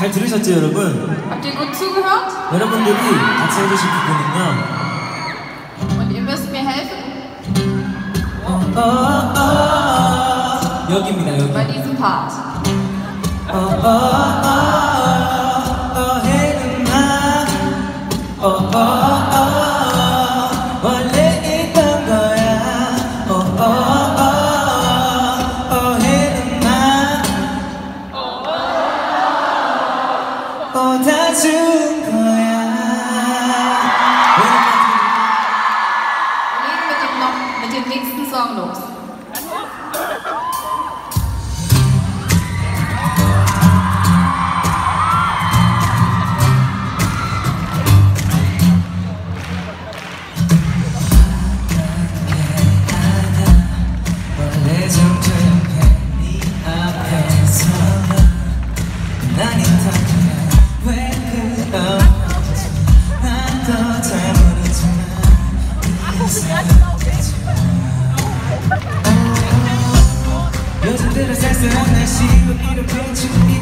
잘 들으셨죠, 여러분? Habt ihr gut zugehört? 여러분들이 같이 해주실 부분은요. Und ihr müsst mir helfen 어, 어, 어, 여기입니다, 여기. bei diesem Part. 어, 어, 어, 어, Song los. Listen, that she would be the bitch you need.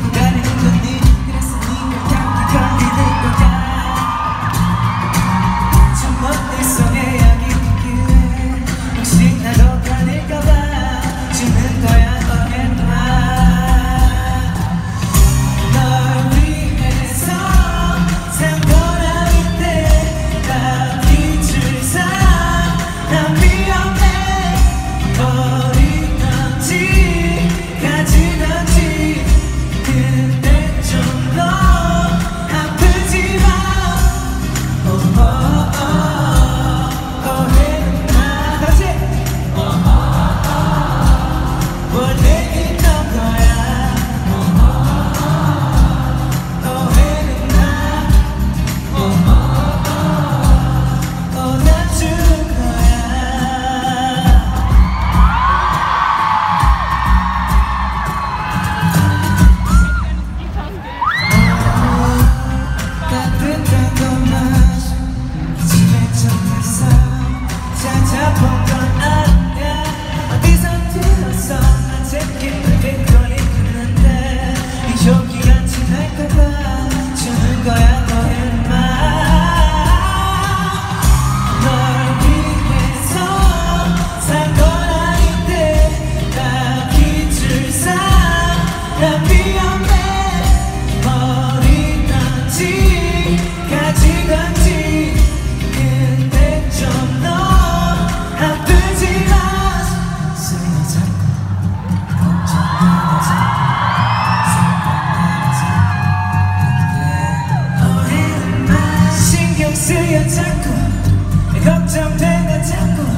사랑꾼